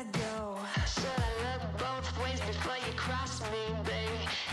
I go. Should I look both ways before you cross me, babe?